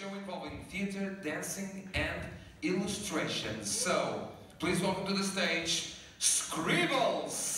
show involving theater, dancing, and illustration. So, please welcome to the stage, Scribbles!